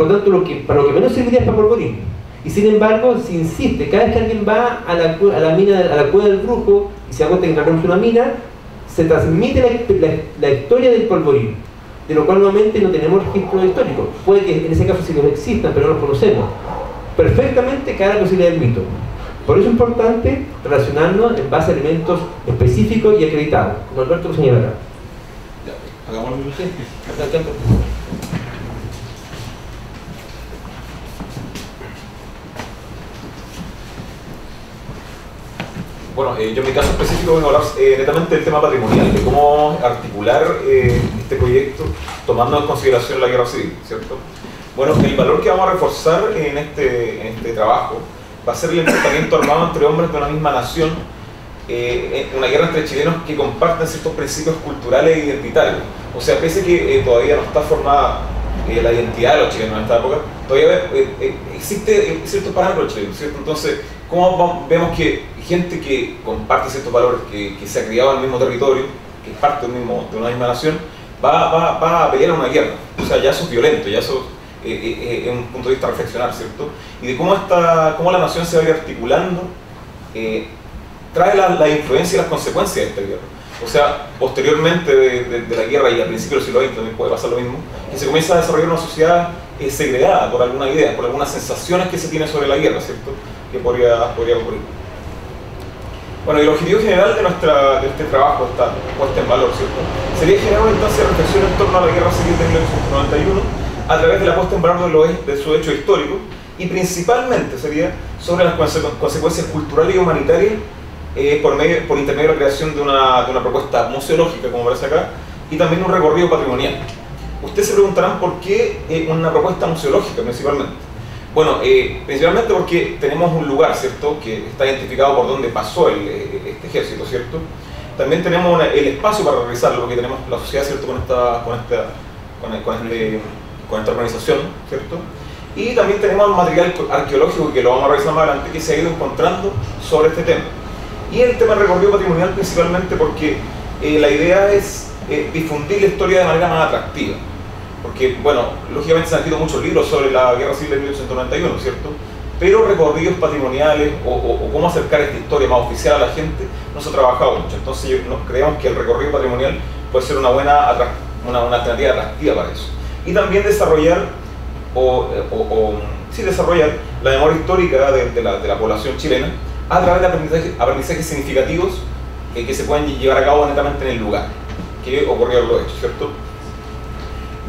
Por lo tanto, lo que, para lo que menos serviría es para polvorín. Y sin embargo, se insiste, cada vez que alguien va a la, a la mina, a la cueva del brujo y se da cuenta que encontramos una mina, se transmite la, la, historia del polvorín, de lo cual nuevamente no tenemos registro histórico. Puede que en ese caso sí los existan, pero no los conocemos. Perfectamente cada posibilidad del mito. Por eso es importante relacionarnos en base a elementos específicos y acreditados. Como Alberto lo señala acá. Ya, hagámoslo. Bueno, eh, yo en mi caso específico voy a hablar eh, netamente del tema patrimonial, de cómo articular eh, este proyecto tomando en consideración la guerra civil, ¿cierto? Bueno, el valor que vamos a reforzar en este, en este trabajo va a ser el enfrentamiento armado entre hombres de una misma nación, una guerra entre chilenos que comparten ciertos principios culturales e identitarios. O sea, pese que todavía no está formada la identidad de los chilenos en esta época, todavía existe ciertos parámetros chilenos, ¿cierto? Entonces, ¿cómo vemos que gente que comparte ciertos valores, que, se ha criado en el mismo territorio, que es parte del mismo, de una misma nación, va, va, va a pelear una guerra. O sea, ya eso es violento, ya eso eh, eh, eh, es un punto de vista a reflexionar, ¿cierto? Y de cómo, esta, cómo la nación se va a ir articulando, trae la, la, influencia y las consecuencias de esta guerra. O sea, posteriormente de, de, la guerra y a principios del siglo XX también puede pasar lo mismo, que se comienza a desarrollar una sociedad segregada por alguna idea, por algunas sensaciones que se tiene sobre la guerra, ¿cierto? Que podría, podría ocurrir. Bueno, y el objetivo general de, nuestra, de este trabajo, esta puesta en valor, ¿cierto? Sería generar una instancia de reflexión en torno a la Guerra Civil de 1991 a través de la puesta en valor de, de su hecho histórico y principalmente sería sobre las consecuencias culturales y humanitarias eh, por, medio, por intermedio de la creación de una, de una propuesta museológica, como aparece acá, y también un recorrido patrimonial. Ustedes se preguntarán por qué eh, una propuesta museológica principalmente. Bueno, eh, principalmente porque tenemos un lugar, ¿cierto?, que está identificado por donde pasó eh, este ejército, ¿cierto? También tenemos el espacio para realizarlo, porque tenemos la sociedad, ¿cierto?, con esta, con esta, este, con esta organización, ¿cierto? Y también tenemos material arqueológico, que lo vamos a revisar más adelante, que se ha ido encontrando sobre este tema. Y el tema del recorrido patrimonial principalmente porque eh, la idea es difundir la historia de manera más atractiva porque, bueno, lógicamente se han escrito muchos libros sobre la Guerra Civil de 1891, ¿cierto? Pero recorridos patrimoniales o, cómo acercar esta historia más oficial a la gente no se ha trabajado mucho. Entonces, nos creemos que el recorrido patrimonial puede ser una buena una, una alternativa atractiva para eso. Y también desarrollar, o, sí, desarrollar la memoria histórica de, la, de, la, población chilena a través de aprendizajes, aprendizajes significativos eh, que se pueden llevar a cabo netamente en el lugar que ocurrió lo hecho, ¿cierto?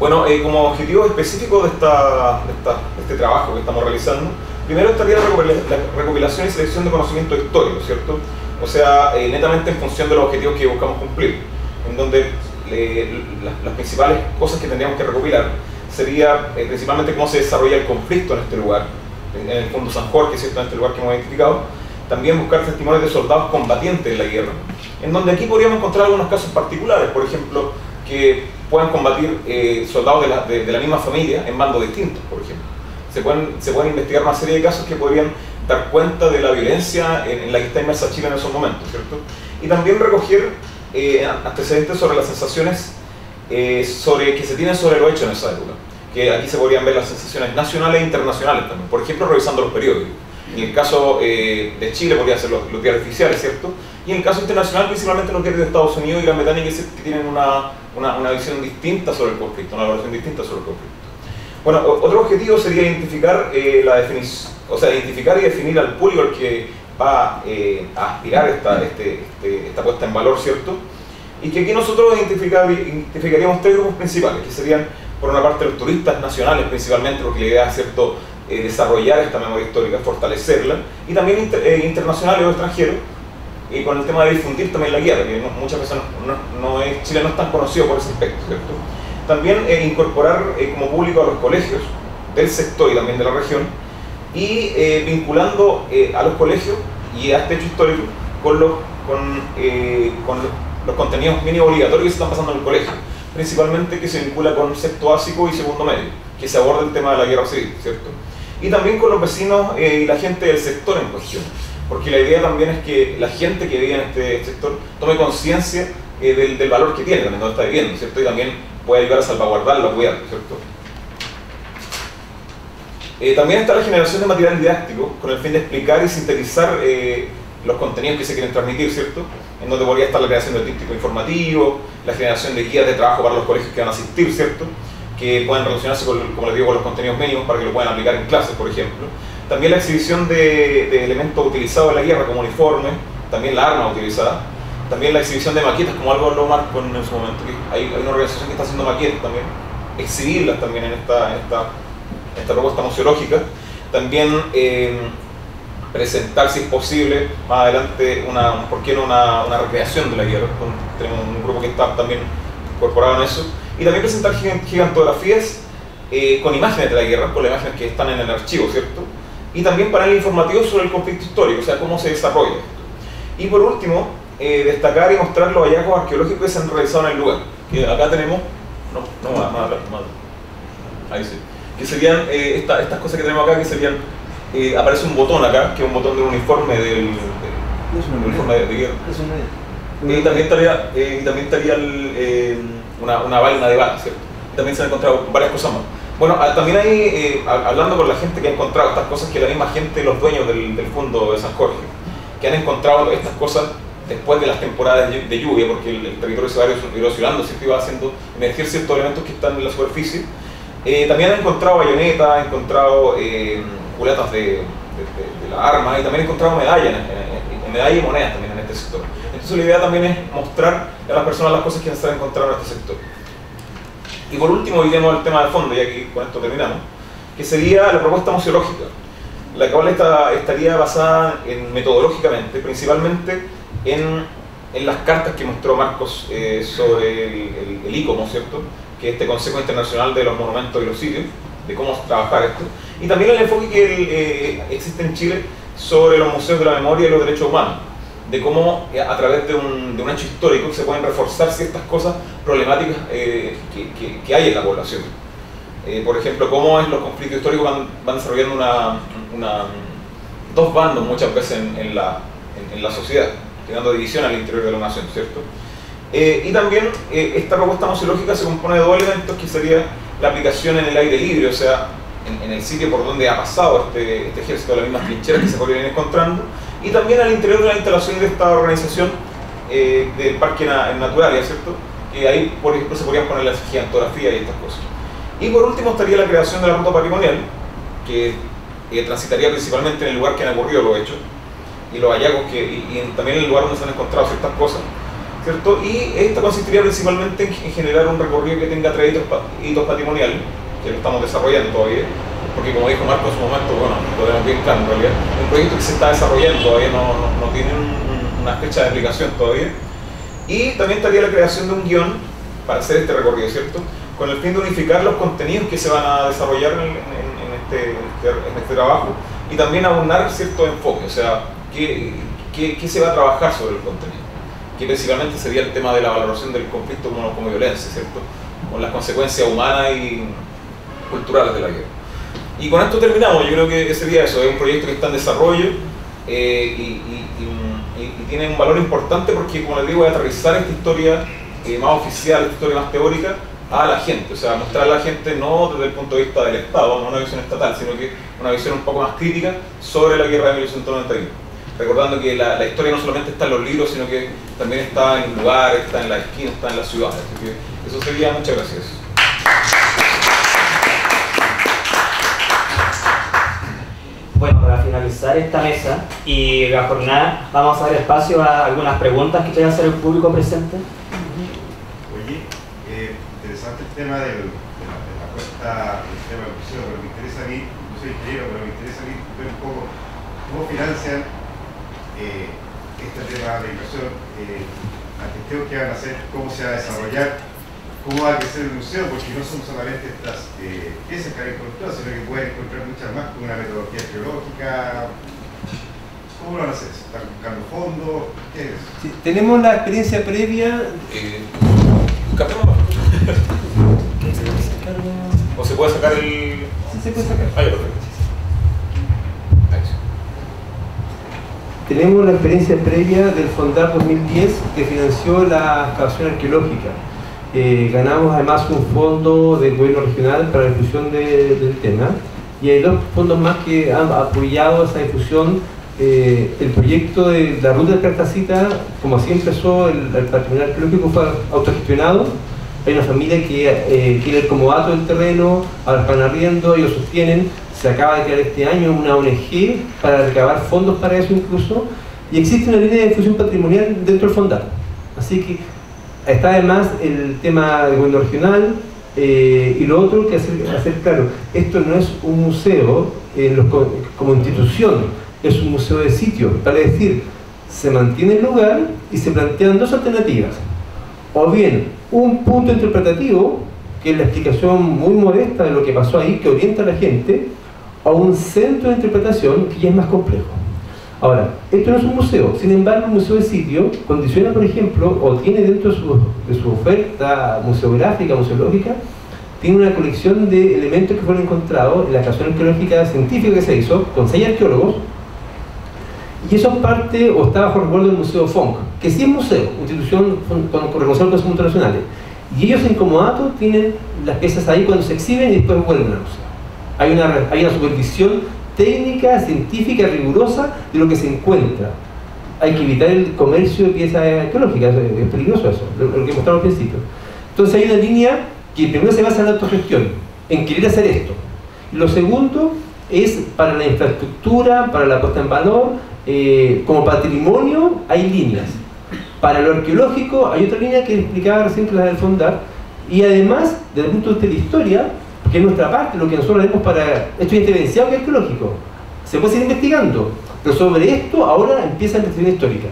Bueno, eh, como objetivo específico de, esta, de, este trabajo que estamos realizando, primero estaría la recopilación y selección de conocimiento histórico, ¿cierto? O sea, eh, netamente en función de los objetivos que buscamos cumplir, en donde eh, las, principales cosas que tendríamos que recopilar sería principalmente cómo se desarrolla el conflicto en este lugar, en, el fondo San Jorge, ¿cierto? en este lugar que hemos identificado, también buscar testimonios de soldados combatientes en la guerra, en donde aquí podríamos encontrar algunos casos particulares, por ejemplo, que puedan combatir eh, soldados de la, de, la, misma familia en bandos distintos, por ejemplo. Se pueden, se pueden investigar una serie de casos que podrían dar cuenta de la violencia en, la que está inmersa Chile en esos momentos, ¿cierto? Y también recoger eh, antecedentes sobre las sensaciones eh, sobre, que se tienen sobre lo hecho en esa época. Que aquí se podrían ver las sensaciones nacionales e internacionales también, por ejemplo, revisando los periódicos. En el caso de Chile podrían ser los, los diarios oficiales, ¿cierto? Y en el caso internacional, principalmente los diarios de Estados Unidos y Gran Bretaña, que, tienen una, una, una, visión distinta sobre el conflicto, una evaluación distinta sobre el conflicto. Bueno, otro objetivo sería identificar eh, la o sea, identificar y definir al público al que va eh, a aspirar esta, este, este, esta puesta en valor, ¿cierto? Y que aquí nosotros identificaríamos tres grupos principales, que serían, por una parte, los turistas nacionales principalmente, porque la idea es, ¿cierto?, eh, desarrollar esta memoria histórica, fortalecerla, y también internacionales o extranjeros, y con el tema de difundir también la guerra, que muchas veces no, es, Chile no es tan conocido por ese aspecto, ¿cierto? También eh, incorporar eh, como público a los colegios del sector y también de la región y eh, vinculando a los colegios y a este hecho histórico con los, con, con los contenidos mínimos obligatorios que se están pasando en el colegio, principalmente que se vincula con sexto básico y segundo medio, que se aborda el tema de la guerra civil, ¿cierto? Y también con los vecinos y la gente del sector en cuestión porque la idea también es que la gente que vive en este sector tome conciencia eh, del, valor que tiene también donde está viviendo, ¿cierto? Y también puede ayudar a salvaguardarlo, a cuidarlo, ¿cierto? Eh, también está la generación de material didáctico con el fin de explicar y sintetizar eh, los contenidos que se quieren transmitir, ¿cierto? En donde podría estar la creación de típico informativo, la generación de guías de trabajo para los colegios que van a asistir, ¿cierto? Que puedan relacionarse, con, como les digo, con los contenidos mínimos para que lo puedan aplicar en clases, por ejemplo. También la exhibición de, elementos utilizados en la guerra como uniformes, también la arma utilizada, también la exhibición de maquetas, como algo lo marco en su momento, hay, una organización que está haciendo maquetas también, exhibirlas también en esta, en esta, esta propuesta museológica. También eh, presentar, si es posible, más adelante, una, ¿por qué no una, una recreación de la guerra? Tenemos un grupo que está también incorporado en eso. Y también presentar gigantografías eh, con imágenes de la guerra, con las imágenes que están en el archivo, ¿cierto? Y también panel informativo sobre el conflicto histórico, o sea, cómo se desarrolla. Y por último, eh, destacar y mostrar los hallazgos arqueológicos que se han realizado en el lugar. Que acá tenemos, no, no más, más, más, ahí sí, que serían eh, estas cosas que tenemos acá, que serían, eh, aparece un botón acá, que es un botón del uniforme del, uniforme de, guerra. Y también estaría, también estaría una, una vaina de balas, ¿cierto? también se han encontrado varias cosas más. Bueno, ah, también hay, hablando con la gente que ha encontrado estas cosas, que la misma gente, los dueños del, del fondo de San Jorge, que han encontrado estas cosas después de las temporadas de lluvia, porque el, territorio se va erosionando, se va haciendo emerger ciertos elementos que están en la superficie. Eh, también han encontrado bayonetas, han encontrado eh, de, de, la arma y también han encontrado medallas, medallas y monedas también en este sector. Entonces la idea también es mostrar a las personas las cosas que se han encontrado en este sector. Y por último, iremos al tema de fondo, ya que con esto terminamos, que sería la propuesta museológica, la cual estaría basada en, metodológicamente, principalmente en, en, las cartas que mostró Marcos eh, sobre el, el, ICOMO, ¿cierto? que es este Consejo Internacional de los Monumentos y los Sitios, de cómo trabajar esto, y también el enfoque que eh, existe en Chile sobre los museos de la memoria y los derechos humanos, de cómo eh, a través de un, de un hecho histórico se pueden reforzar ciertas cosas problemáticas que, que, que, hay en la población. por ejemplo, cómo es los conflictos históricos van, van desarrollando una, una, dos bandos muchas veces en, en la, en la sociedad creando división al interior de la nación, ¿cierto? Eh, y también eh, esta propuesta museológica se compone de dos elementos que sería la aplicación en el aire libre, o sea, en, el sitio por donde ha pasado este, este ejército, las mismas trincheras que se podrían ir encontrando, y también al interior de la instalación de esta organización eh, del Parque Natural, ¿cierto? Que ahí, por ejemplo, se podrían poner las gigantografías y estas cosas. Y por último estaría la creación de la ruta patrimonial, que transitaría principalmente en el lugar que han ocurrido los hechos, y los hallazgos que, y, también en el lugar donde se han encontrado ciertas cosas. ¿cierto? Y esta consistiría principalmente en, generar un recorrido que tenga tres hitos, patrimoniales, que lo estamos desarrollando todavía, porque como dijo Marco en su momento, bueno, lo tenemos bien claro en realidad, un proyecto que se está desarrollando todavía no, no, tiene una fecha de aplicación todavía. Y también estaría la creación de un guion para hacer este recorrido, ¿cierto? Con el fin de unificar los contenidos que se van a desarrollar en, este, este, trabajo y también aunar cierto enfoque, o sea, ¿qué, qué, se va a trabajar sobre el contenido? Que principalmente sería el tema de la valoración del conflicto como, como violencia, ¿cierto? Con las consecuencias humanas y culturales de la guerra. Y con esto terminamos, yo creo que sería eso, es un proyecto que está en desarrollo eh, y, tiene un valor importante porque, como les digo, voy a aterrizar esta historia eh, más oficial, esta historia más teórica, a la gente, o sea, mostrar a la gente no desde el punto de vista del Estado, no una visión estatal, sino que una visión un poco más crítica sobre la guerra de 1891 recordando que la, historia no solamente está en los libros, sino que también está en lugares, está en la esquina, está en las ciudades. Así que eso sería, muchas gracias. Finalizar esta mesa y la jornada, vamos a dar espacio a algunas preguntas que quiera hacer el público presente. Oye, eh, interesante el tema del, de, la, de la cuesta, el tema del museo, pero me interesa a mí, no soy ingeniero, pero me interesa a mí ver un poco cómo financian eh, este tema de inversión, eh, la gestión que van a hacer, cómo se va a desarrollar, cómo va a crecer el museo, porque no son solamente estas eh, piezas que hay encontrado, sino que pueden encontrar muchas más con una metodología arqueológica. ¿Cómo lo van a hacer? ¿Están buscando fondos? ¿Qué es? Sí, tenemos la experiencia previa. Eh, ¿O se puede sacar el.? Sí, se puede sacar. Ah, Tenemos la experiencia previa del Fondar 2010 que financió la excavación arqueológica. Eh, ganamos además un fondo del gobierno regional para la difusión del tema y hay dos fondos más que han apoyado esa difusión. Eh, el proyecto de la ruta de Cartacita, como así empezó el, el patrimonio arqueológico, fue autogestionado. Hay una familia que eh, quiere el comodato del terreno, ahora están arriendo, ellos sostienen. Se acaba de crear este año una ONG para recabar fondos para eso incluso. Y existe una línea de difusión patrimonial dentro del fondar. Así que está además el tema del gobierno regional, eh, y lo otro que hacer, claro, esto no es un museo los, como institución, es un museo de sitio, para decir, se mantiene el lugar y se plantean dos alternativas. O bien, un punto interpretativo, que es la explicación muy modesta de lo que pasó ahí, que orienta a la gente, o un centro de interpretación que ya es más complejo. Ahora, esto no es un museo, sin embargo, un museo de sitio condiciona, por ejemplo, o tiene dentro de su, oferta museográfica, museológica, tiene una colección de elementos que fueron encontrados en la estación arqueológica científica que se hizo con seis arqueólogos, y eso parte o está bajo resguardo del Museo FONC, que sí es museo, institución con, con reconocimiento de los internacionales. Y ellos en Comodato tienen las piezas ahí cuando se exhiben y después vuelven al museo. Hay una, hay una supervisión técnica, científica, rigurosa de lo que se encuentra. Hay que evitar el comercio de piezas arqueológicas, es peligroso eso, lo, que mostramos al principio. Entonces hay una línea que primero se basa en la autogestión, en querer hacer esto. Lo segundo es para la infraestructura, para la puesta en valor, eh, como patrimonio hay líneas. Para lo arqueológico hay otra línea que explicaba recién que la del Fondar, y además, desde el punto de vista de la historia, que es nuestra parte, lo que nosotros haremos para esto intervenciado que arqueológico. Se puede seguir investigando, pero sobre esto ahora empieza la investigación histórica.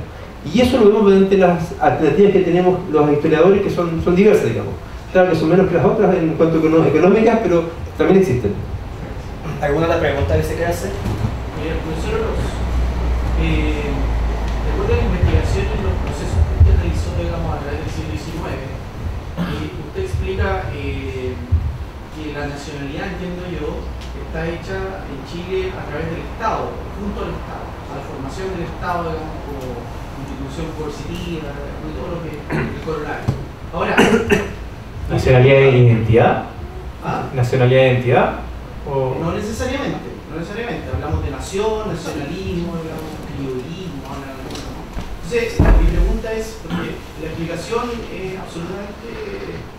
Y eso lo vemos mediante las alternativas que tenemos los historiadores, que son, son diversas, digamos. Claro que son menos que las otras en cuanto a económicas, pero también existen. ¿Alguna otra pregunta que se quiera hacer? Eh, profesor eh, después de la investigación y los procesos que usted realizó, digamos, a través del siglo XIX, eh, usted explica eh, que la nacionalidad, entiendo yo, está hecha en Chile a través del Estado, junto al Estado, a la formación del Estado, digamos, como institución coercitiva y todo lo que el corolario. Ahora, ¿nacionalidad de identidad? ¿Ah? ¿Nacionalidad de identidad? O... No necesariamente, no necesariamente. Hablamos de nación, nacionalismo, hablamos de criollismo, hablamos de... Entonces, mi pregunta es, porque la explicación es absolutamente